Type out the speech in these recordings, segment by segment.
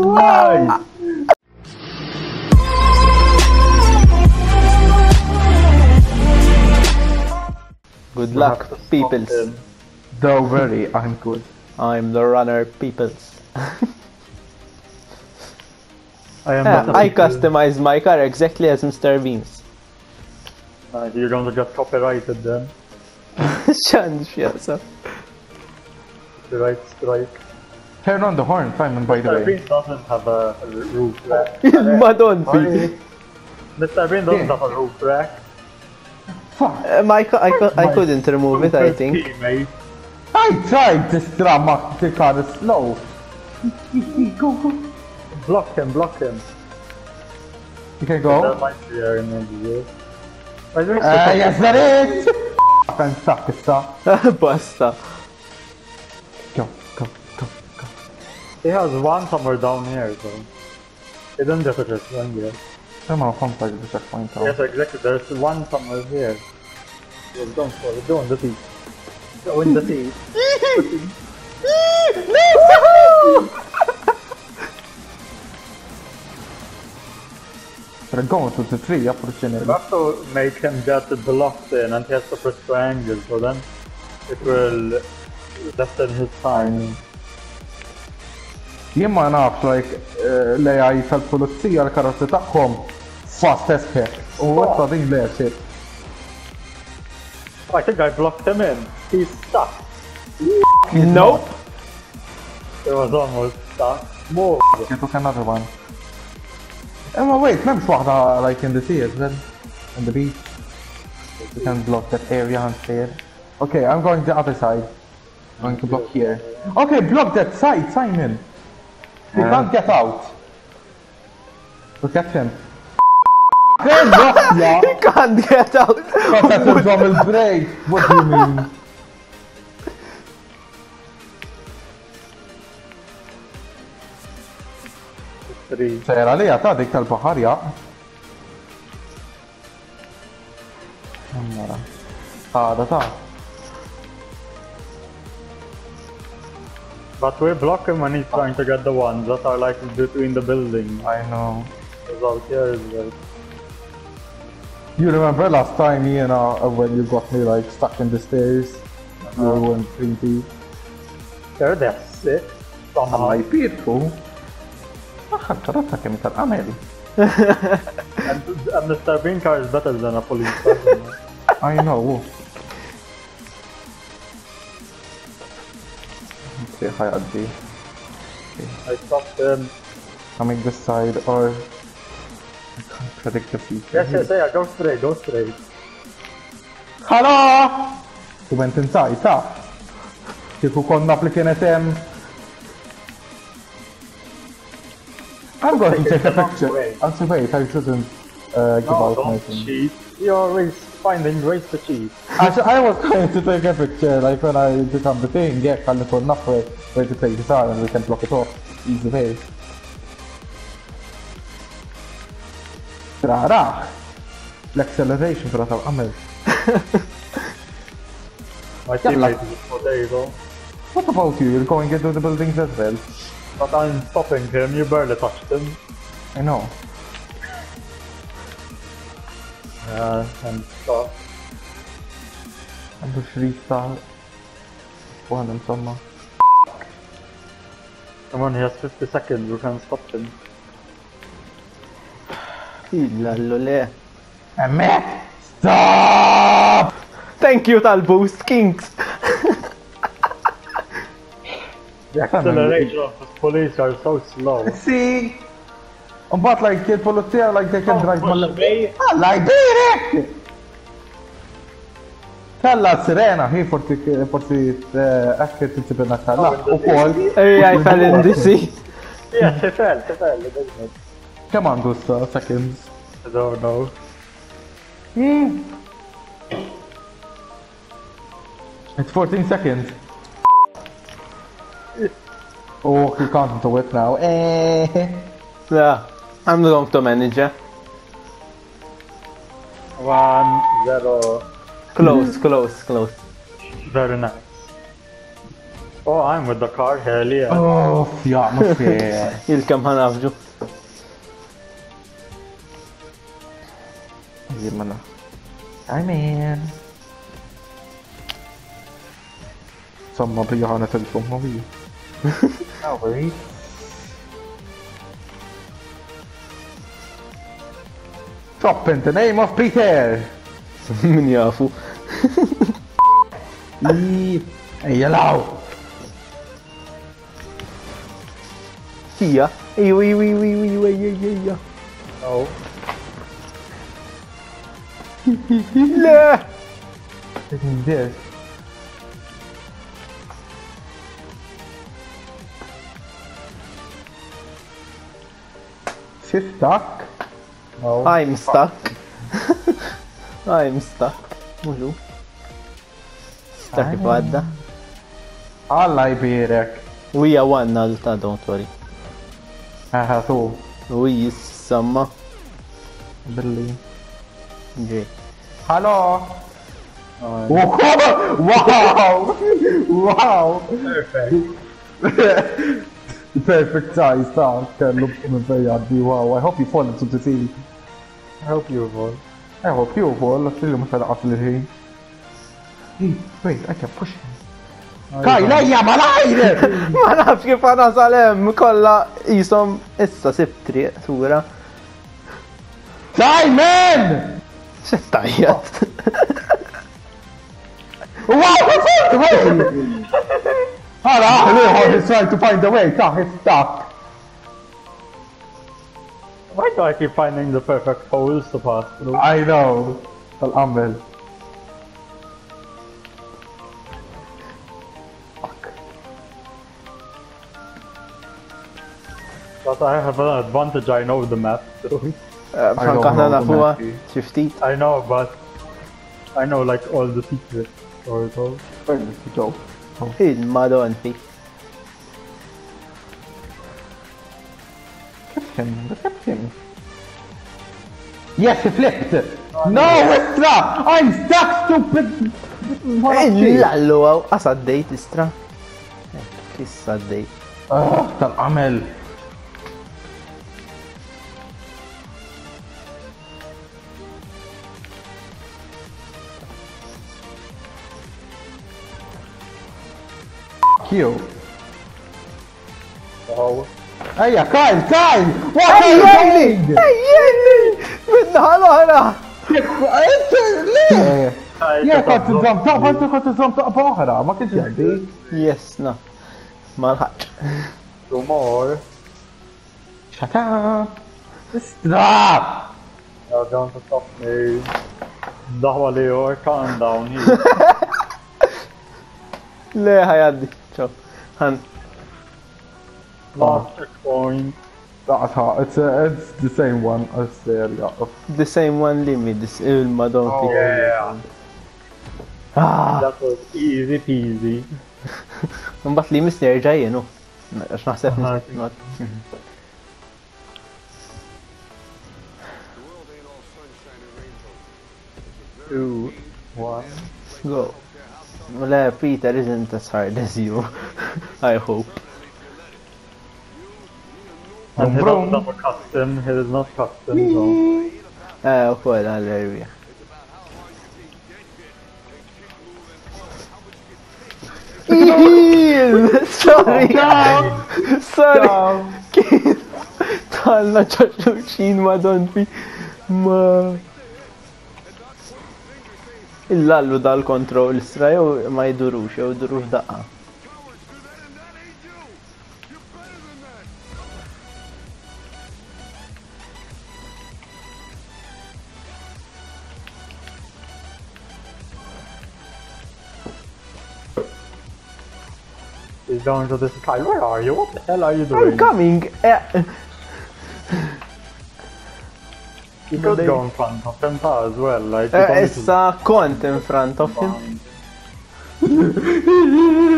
Nice. Good luck, peoples. Though very, I'm good. I'm the runner, peoples. I am Yeah, I customize my car exactly as Mr. Beans. Nice, you're going to get copyrighted then. Shan yourself. Copyright strike. Turn on the horn, Simon, by the Mr. way. Bean doesn't have a, a roof rack. Madon, Sorry. Mr. Bean doesn't Yeah. have a roof rack. Fuck. Uh, my ca- I, cou- I couldn't remove it, I think. Teammate. I tried to strum up the car is slow. go, go. Block him, block him. You can That go. might be a maybe. By Uh, yes, that is. Fucking suck it, stop. Basta. Go, go, go, go. he has one somewhere down here, so. He didn't a just one yet. Come on, come to the checkpoint. Yes, exactly. There's one somewhere here. Yes, don't fall. Go in the sea. Go in the sea. They're going to the tree, You opportunity. have to make him get blocked in and he has to press triangle, so then it will lessen his time. Jien ma nafx, like, uh, l-AI tal-pulizija l-karozzi tagħhom fast as heck. U għetta din le shit. I think I blocked him in. He's stuck. Nope. He was almost stuck. More. Get took another one. Oh, Emma, wait, memx waħda like in the sea as well. On the beach. You can block that area instead. Okay, I'm going the other side. I'm going to block here. Okay, block that side, Simon. You can't get out. Look at him. Yeah. You can't get out. A double break. What do you mean? Three. Sejra li għata dik tal-bahar ja. Mara. Għada ta' But we block him when he's trying to get the ones that are like between the building. I know. Because out here is like You remember last time, you know, uh, when you got me like stuck in the stairs? You went 3D. They're there sick. Somehow. Alla jpirku. Aħħar tarata kemm tal-qamel. And, and Mr. Bean car is better than a police car. you know. I know. Okay, ħajaddi. I stopped him. Coming this side or... I can't predict the future. Yes, yes, yeah, go straight, go straight. Hello! He went inside, ta? Kiku konna fli kienet hemm. I'm going to take a picture. Actually, wait, I shouldn't uh, give No, out my don't thing. cheat. You're always finding ways to cheat. Actually, I was going to take a picture, like when I become the thing, yeah, kalli for enough where, where the places are and we can block it off. Easy way. Rara! L-acceleration for tal għamil. My teammate is a potato. What about you? You're going into the buildings as well? But I'm stopping him, you barely touched him. I know. Yeah, and stop. Għandu xrista. Għan insomma. Come on, he has 50 seconds, we can stop him. Illa le. Emmek! Stop! Thank you tal-boost, Kings. The acceleration of the police are so slow. See? But like, il-polizija, like, they can Oh, drive mal Way. Alla jbirek! Kalla sirena, hi forsi forsi ekki t-tibina kalla. U kol. Hey, I oh, fell in the sea. Yes, he fell, he fell, he didn't. Kem seconds? I don't know. Hmm. It's 14 seconds. Oh, he can't do it now. Eh. Yeah, I'm the long-term manager. One zero. Close, close, close. Very nice. Oh, I'm with the car. Hell yeah. Oh, في atmosphere. He'll come on after Gimana? I'm in. Some mobil yang ada telefon mobil vill. No worries. In the name of Peter! Min jafu. Ej, jalaw! Fija. Ejju, ejju, ejju, ejju, ejju, ejju, ejju. No. Le! Taking this. She's stuck. Oh, no. I'm stuck. I'm stuck. Mużu. Stuck badda. Alla jbirek. We are one alta, don't worry. Haha, så. We samma. Billy. Ġej. Hallå! Oh, Wow! Wow! perfect. Perfect size tack. Kellu med böjad. Wow, I hope you fall into the sea. I hope you will. I hope you fall. Still mux għal il-ħin. Hey, wait, I can push him. Kaj, lejja, malajr! Ma nafx kif għana salem kolla jisom issa sibtri sura. Simon! Xettajjat. Wow, what's up? Wait! Hala, ħliħor, he's trying to find a way. Taħ, he's stuck. Why do I keep finding the perfect holes to pass through? I know. Tal-qammel. But I have an advantage. I know the map. So Bħan don't kaħna know the map. xiftit. I know, but I know like all the secrets. Or Where's the joke? Il-madon fi. Captain, the captain. Yes, he flipped! No, Istra! I'm stuck, stupid! Il-lallu għaw, għasaddejt istra. Kissa d-dejt. Ah, tal-qamel. F- you. So, Ejja, Kyle, Kyle! What are you doing? Minna ħala! Inti, lيه? I Ja, took kont a block. t-zom ta' bantu kont t-zom ta' boħra, ma kienx jaddi. Yes, na. Malħaċ. Two more. Shut up! Stop! You're going to stop me. Dawa Leo, calm down here. Le ħajaddi. Ciao. Han. Last checkpoint. That's hot. It's, a, it's the same one as the of The same one li mi dis il-madon fi. Yeah. Ah, That was easy peasy. Mbatt li mis nerġa jenu. Għax naħseb Aha, nis- not. Two, one. Go. Le, Peter isn't as hard as you. I hope. And he Brum, doesn't have a custom. He is not custom, so. Eh, u kol għal-area. Sorry! Sorry! Talna ċaċuċin madon fi. Ma. Il-lallu dal-kontrol istra jew ma jdurux, jew jdurux daqqa. He's going to this guy. Where are you? What the hell are you I'm doing? coming! Eh, You could go in front of him as well. Like, you eh, don't need to- Issa kont in front of him.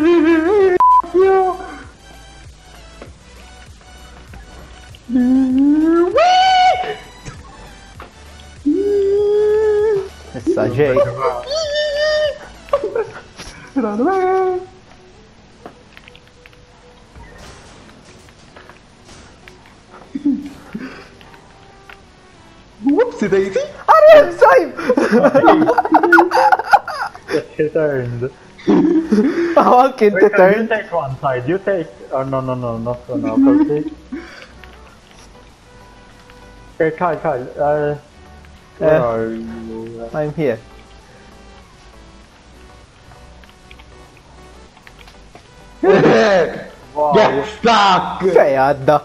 Whoopsie daisy! Ariel, save! He turned. How can Wait, the can you turn? take one side. You take. Oh no no no not for now. Proceed. Okay, Kyle, Kyle. Uh, where Uh, are you? I'm here. Wow. Get stuck! Fej għadda.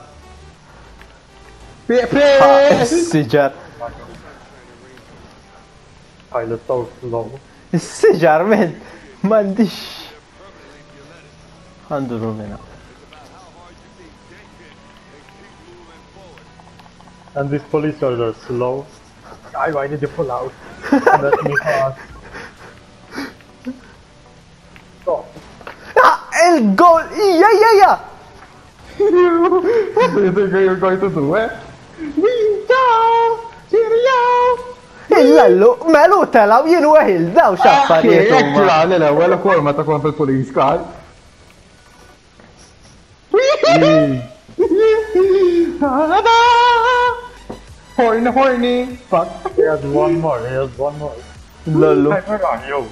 Piss! Is-siġar. Kyle is so slow. Is-siġar, men. Mandiċ. Għandu. And these police are slow. Why did you pull out? Let me pass. Stop. Ah, il-gol! Ija, ija, ija! what do you think you're going to do, eh? Ciao! Cheerio! Il-lallu, melu telaw jien weħil, daw xaffariet Jek huma. ġra l-ewel ukoll meta kont fil-police car. Horny, horny! Fuck. He has one more. He has one more. Lollu. Hey, where are you?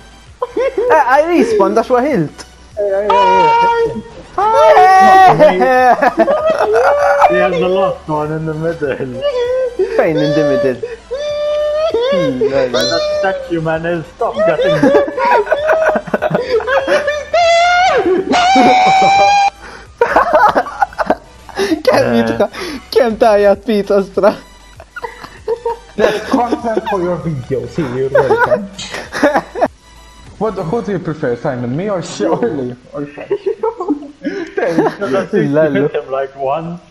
Eh, I respawn, dax waħilt. Hey, hey, hey, hey. He has the last one in the middle. Fejn in the middle yeah, yeah. attack you, man, and stop getting. Can't we? Can't I at Pete Astra? There's content for your video, see you later. what, who do you prefer, Simon? Me or Shirley? Or Shirley? I hit him like once.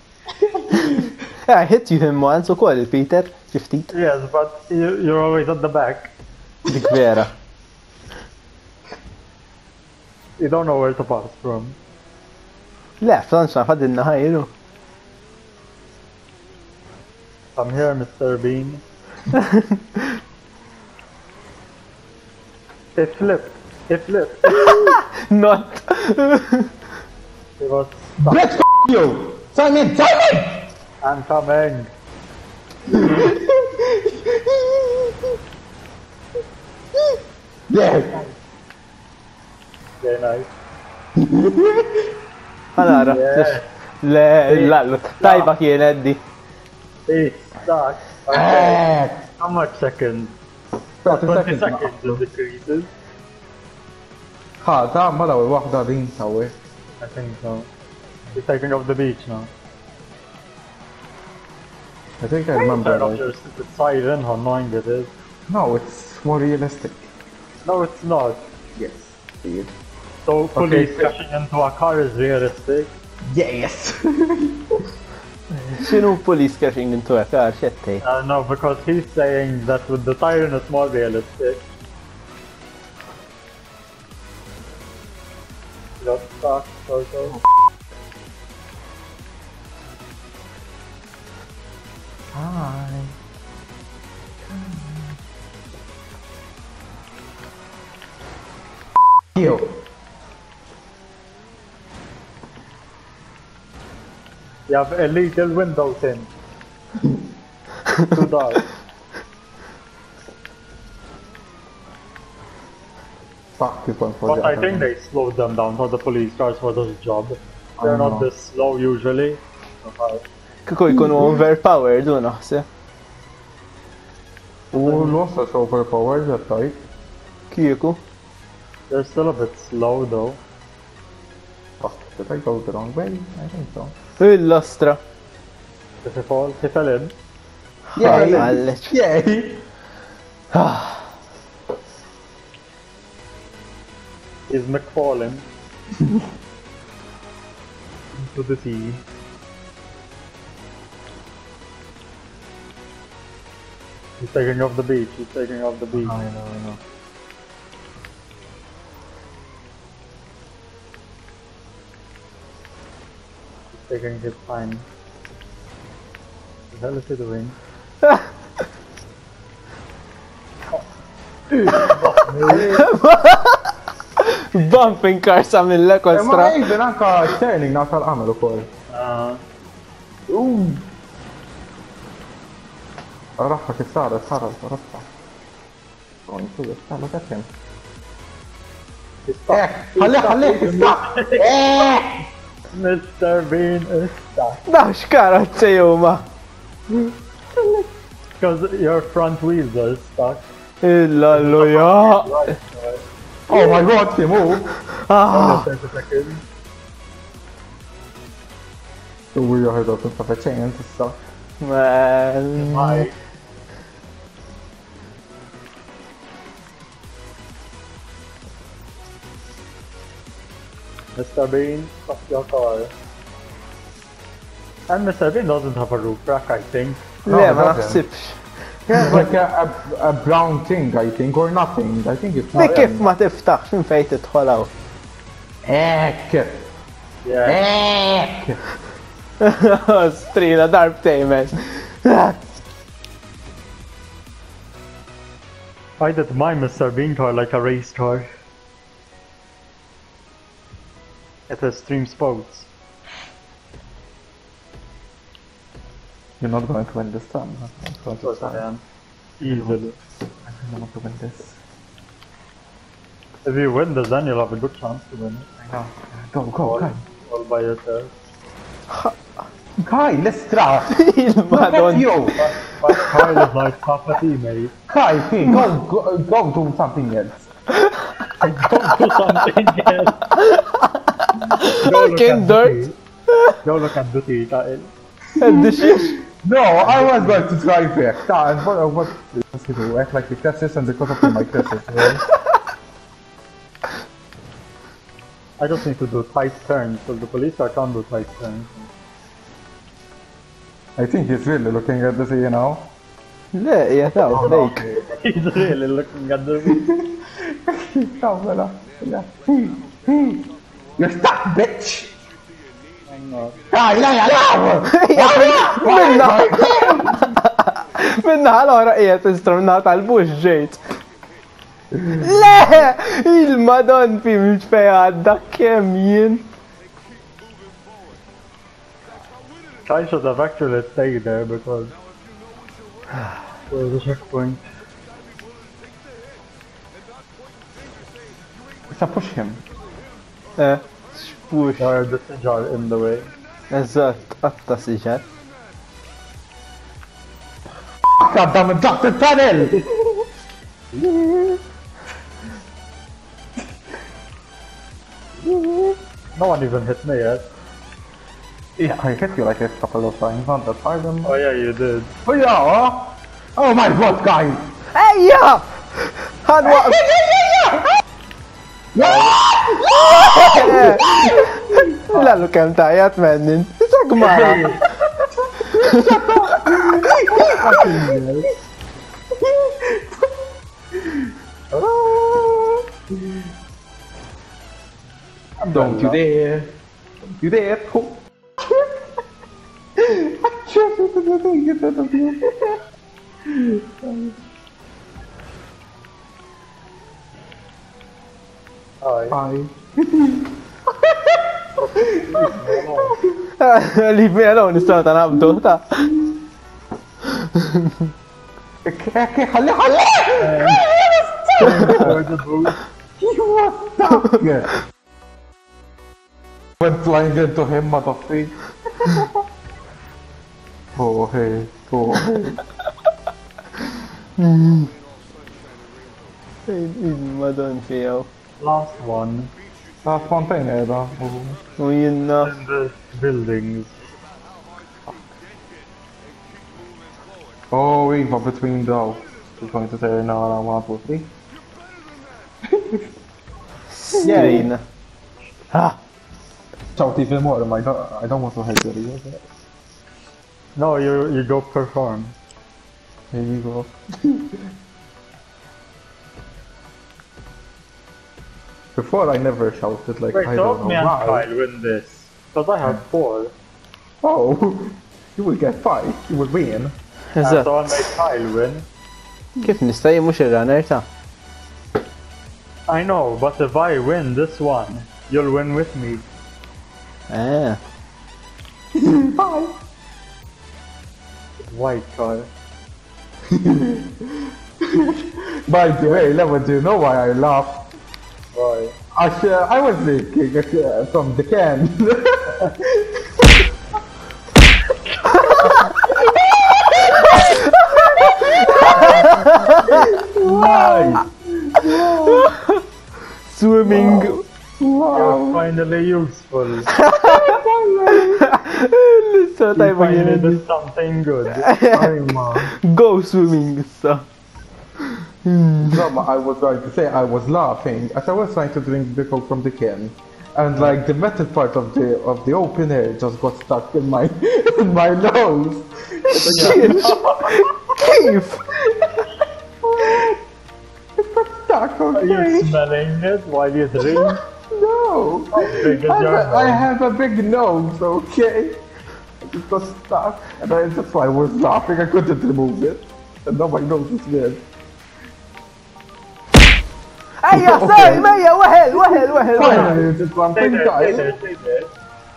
I hit you him once, so call it, Peter. 15th. Yes, but you, you're always at the back. Dick Vera. you don't know where to pass from. Left, that's not fadilna ħajru. I'm here, Mr. Bean. it flipped. It flipped. Not. it was. Black you! Simon! Simon! I'm coming! Yeah! Very nice. Għanara. Yeah. Le, lallu. Tajba kienet di. Hey, stuck. Okay. Ah! How much seconds? 30 20 seconds. seconds it decreases. Ha, ta' ma daw wahda din sawi. I think so. You're taking off the beach now. I think I remember Turn off right. your stupid siren, how annoying it is. No, it's more realistic. No, it's not. Yes. See So police Okay. crashing into a car is realistic. Yes! Xinu police crashing into a car, xettej. Uh, no, because he's saying that with the siren it's more realistic. Got stuck, sort of. Hi. You. You have illegal windows in. Too dark. Fuck people for But I think they slowed them down for the police cars for this job. They're not this slow usually. Kiko jkunu overpowered u naħseb. U l-wasa overpowered that type. Kieku. They're still a bit slow though. Fuck, did I go the wrong way? I think so. Il-lastra. If he falls, he fell in. Yay! Għalleċ. Yay! He's McFalling. Into the sea. He's taking off the beach, he's taking off the beach. I know, I know. He's taking his time. What the hell is he doing? Bumping cars għamillek Ma kostra. even anka turning nata l-għamel u koll. Uh, Raffa kif saret, saret, raffa. Għon tu, jistalu takken. Eh, ħalli, ħalli, istaq! Eh! Mr. Bean is stuck. Dax karozza juma. Because your front wheels are stuck. Illa l-luja. Right, right. Oh my god, he moved! Ah, 30 seconds. Tu joħedu tinta feċejn, tista. man. Hi. Mr. Bean, stop your car. And Mr. Bean doesn't have a roof rack, I think. No, Le, it ma doesn't. Yeah, like a, a, a brown thing, I think, or nothing. I think it's Li not. kif ma tiftaħx minn fejn tidħolaw. Ek! Yeah. Ek! Strina darbtejn men. I did my Mr. Bean car like a race car. It has stream spokes. You're not going to win this time. huh? I'm going Of course I am. Easily. I'm going to win this. If you win this, then you'll have a good chance to win it. I know. Go, go, All, Kai. all by yourself. Kai, let's try. Look at Il-madon. you. But Kyle is like half a teammate. Kai, hey, go, go, go do something else. Don't do something else. Fucking at dirt. Go look at Duty, Kyle. Għaddixiex. No, I was going to try back. Ta, and what, what, let's do, act like the crisis and because of my right? I just need to do tight turns, because the police car can't do tight turns. I think he's really looking at this, you know. Le, jataw, lejk. He's really looking at the Cavolo, yeah. Hey, hey. You're stuck, bitch! Kai, dai, allow! Minna. Minna ħal-ora qiegħed istrumna tal-bux ġejt. Le! Il-madon fi mhux fej għadda kemm jien. Kai should have actually stayed there because there was a checkpoint. Issa push him. Xpux. Or the jar in the way. Eżatt, għatta siġar. God damn it, Dr. Tunnel! No one even hit me yet. Yeah, I hit you like a couple of times on the pardon. Oh yeah, you did. Oh yeah! Oh my god, guys! Ejja! Ħad waqf. Lallu kem tajat mennin. Sagmara. Don't you dare! Don't you dare! Oh. Just the thing is that of you. Hi. Bye. Leave me alone, nistaw ta' nabdu ta' Okay, خلي خلي! Over the booth. He was stuck! Went flying into him, motherfucker. oh hey, oh hey. Il-madon fijaw. Last one Last one thing, Eda. U jinna. in the buildings. Oh, Eva, between those. She's going to say, no, I don't want to see. Screen. Ha! Shout even more, I don't, I don't want to hate you. No, you you go perform. Here you go. Before I never shouted like Wait, I don't help know me and why. Kyle win this. Because I have four. Oh, you will get five. You will win. And Eżatt. so I make Kyle win. Kif nista' mhux ir-runner ta' I know, but if I win this one, you'll win with me. Eh. Bye. White Kyle. By the way, Lemon, do you know why I laughed? Why? I, sh- I was thinking uh, from the can. Nice! Swimming. You're finally useful. You tajba finally did something good. I'm, uh, Go swimming issa. no, I was going to say I was laughing as I was trying to drink the coke from the can, and like the metal part of the of the open air just got stuck in my in my nose. Kif? Stuck, Are you okay? smelling it while you drink? No, big is I have, your a, I nose? have a big nose, okay? It got stuck, and I, that's why I was laughing. I couldn't remove it, and now my nose is red. Stay there, stay guys. there, stay there.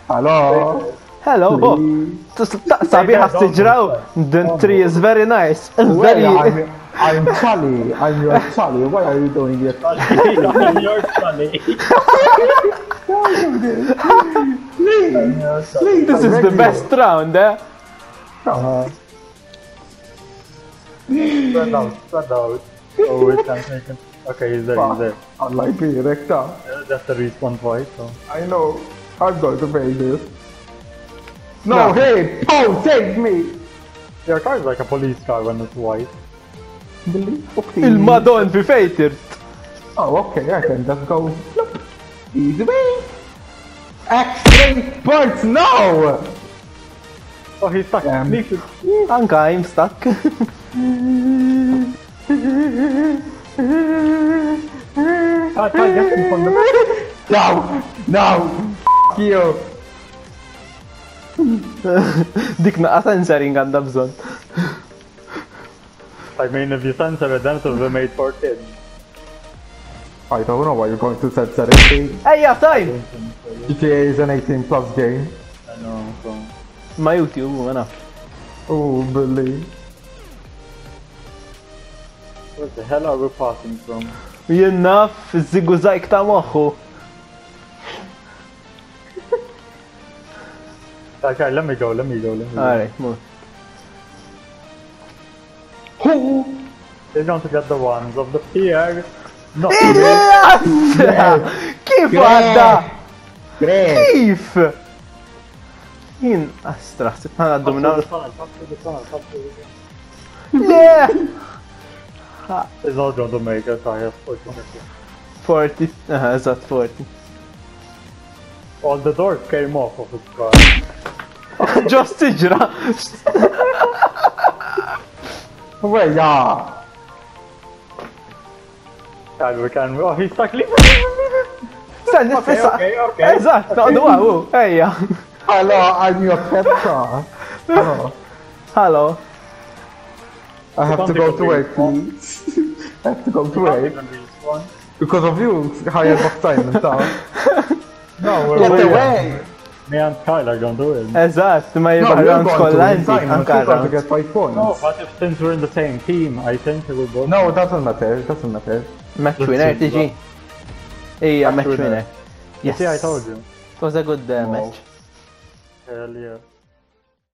Hello. Hello, ho. Sabiħa stiġraw. The tree is very nice. Very... Well, I'm, I'm Charlie. I'm your Charlie. Why are you doing it? You're funny. Please, please. This is the best round, eh? Uh, Spread out, spread out. Oh, it can take it. Okay, he's there, he's there. I like being wrecked up. Yeah, That's the respawn point, so. I know. I'm going to pay this. No, No. hey, Paul, save me. Your car is like a police car when it's white. Believe, okay. Il-madon fi fejtir. Oh, okay, I can just go. Look. Easy way. X-ray parts, no! Oh, he's stuck. Damn. Leave it. Anka, I'm stuck. Ah, try getting from the back. No, no, F you. Dik naqa censoring għanda bżon. I mean, if you censor it, then it will be made for kids. I don't know why you're going to censor it. Ejja, time! GTA is an 18 plus game. I know, so. Ma YouTube, ma naf. Oh, Billy. Where the hell are we passing from? Jien naf, zigu zajk ta' moħħu. Okay, let me go, let me go, let me go. Alright, mo. Who? They're going to get the ones of the pier. Not Kif għadda? Great. Kif? Jien, astra, sibħan għaddu minna. Le! It's not going to make it, I have 40 40, aha, eżat 40. All the doors came off of his car. Just tiġra. Wait, yeah. And we can. Oh, he's stuck. Leave Sen, nifissa. okay, okay. Eżat, noqdu għawu, ejja. Hello, I'm your pet car. Hello. Hello. I have to go to work, please. I have to go to Wait. Because of you, I have of time in town. No, we're Get waiting. away! Me and Kyle are going to win. Eżat, ma No, jibaħ we're round going to kolla win. I'm anka still to round. get five points. No, but if since we're in the same team, I think we will both. No, it doesn't matter. It doesn't matter. Match Let's winner see. tiġi. Ija, Match match winner. winner. Yes. See, I told you. It was a good uh, Wow. match. Hell yeah.